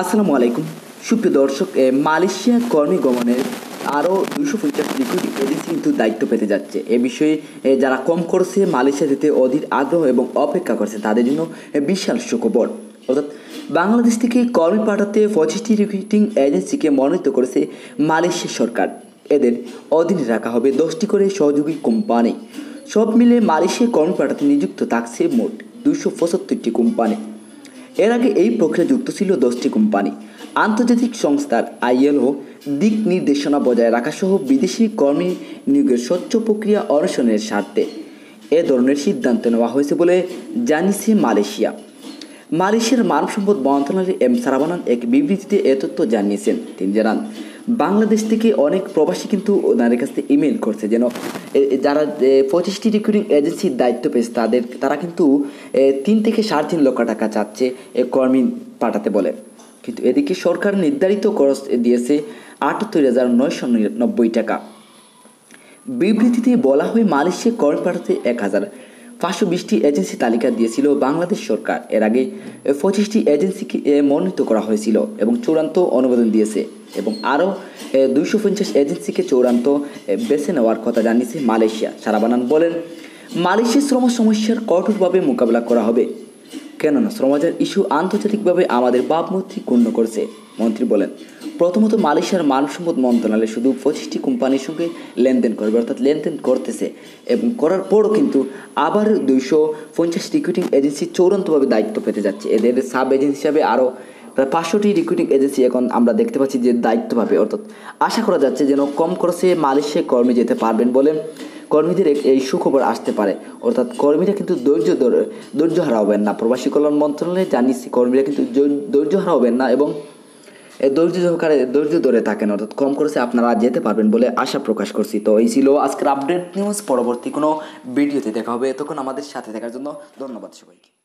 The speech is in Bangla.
আসসালামু আলাইকুম। সুপ্রিয় দর্শক মালয়েশিয়া কর্মী গমনের আরও দুশো পঞ্চাশ রিক্রুটিং এজেন্সি কিন্তু দায়িত্ব পেতে যাচ্ছে। এ বিষয়ে যারা কম করছে মালয়েশিয়া যেতে অধীর আগ্রহ এবং অপেক্ষা করছে, তাদের জন্য বিশাল সুখবর। অর্থাৎ বাংলাদেশ থেকে কর্মী পাঠাতে পঁচিশটি রিক্রুটিং এজেন্সিকে মনোনীত করেছে মালয়েশিয়া সরকার। এদের অধীনে রাখা হবে দশটি করে সহযোগী কোম্পানি। সব মিলে মালয়েশিয়া কর্মী পাঠাতে নিযুক্ত থাকছে মোট দুশো পঁচাত্তরটি কোম্পানি। এর আগে এই প্রক্রিয়া যুক্ত ছিল দশটি কোম্পানি। আন্তর্জাতিক সংস্থার আইএলও দিক নির্দেশনা বজায় রাখা সহ বিদেশি কর্মী নিয়োগের স্বচ্ছ প্রক্রিয়া অনুসরণের স্বার্থে এ ধরনের সিদ্ধান্ত নেওয়া হয়েছে বলে জানিয়েছে মালয়েশিয়া। মালয়েশিয়ার মানব সম্পদ মন্ত্রণালয়ের এম সারাবানান এক বিবৃতিতে এ তথ্য জানিয়েছেন। তিনি জানান বাংলাদেশ থেকে অনেক প্রবাসী কিন্তু ওনাদের কাছ ইমেল করছে যেন যারা পঁচিশটি রিক্রুটিং এজেন্সির দায়িত্ব পেয়েছে তাদের, তারা কিন্তু তিন থেকে সাড়ে তিন লক্ষ টাকা চাচ্ছে কর্মী পাঠাতে বলে। কিন্তু এদিকে সরকার নির্ধারিত খরচ দিয়েছে আটাত্তর হাজার নয়শো নব্বই টাকা। বিবৃতিতে বলা হয় মালয়েশিয়া কর্মী পাঠাতে এক হাজার পাঁচশো বিশটি এজেন্সি তালিকা দিয়েছিল বাংলাদেশ সরকার। এর আগে পঁচিশটি এজেন্সিকে মনোনীত করা হয়েছিল এবং চূড়ান্ত অনুমোদন দিয়েছে। এবং আরও দুইশো পঞ্চাশ এজেন্সিকে চূড়ান্ত বেছে নেওয়ার কথা জানিয়েছে মালয়েশিয়া। সারাবানান বলেন মালয়েশিয়ার শ্রম সমস্যার কঠোরভাবে মোকাবেলা করা হবে। কেননা শ্রমবাজার ইস্যু আন্তর্জাতিকভাবে আমাদের ভাবমূর্তি ক্ষুণ্ণ করেছে, মন্ত্রী বলেন। প্রথমত মালয়েশিয়ার মানব সম্পদ মন্ত্রণালয় শুধু পঁচিশটি কোম্পানির সঙ্গে লেনদেন করবে, অর্থাৎ লেনদেন করতেছে। এবং করার পরও কিন্তু আবার দুইশো পঞ্চাশ রিক্রুটিং এজেন্সি চূড়ান্তভাবে দায়িত্ব পেতে যাচ্ছে। এদের সাব এজেন্সি হিসাবে আরও পাঁচশোটি রিক্রুটিং এজেন্সি এখন আমরা দেখতে পাচ্ছি যে দায়িত্ব পাবে অর্থাৎ আশা করা যাচ্ছে যেন কম খরচে মালয়েশিয়ায় কর্মী যেতে পারবেন বলে কর্মীদের এই সুখবর আসতে পারে। অর্থাৎ কর্মীরা কিন্তু ধৈর্য ধরে ধৈর্য হারা হবেন না। প্রবাসী কল্যাণ মন্ত্রণালয়ে জানিয়েছি, কর্মীরা কিন্তু ধৈর্য হারা হবেন না এবং ধৈর্য সহকারে ধৈর্য ধরে থাকেন। অর্থাৎ কম খরচে আপনারা যেতে পারবেন বলে আশা প্রকাশ করছি। তো এই ছিল আজকের আপডেট নিউজ পরবর্তী কোনো ভিডিওতে দেখা হবে। তখন আমাদের সাথে থাকার জন্য ধন্যবাদ সবাইকে।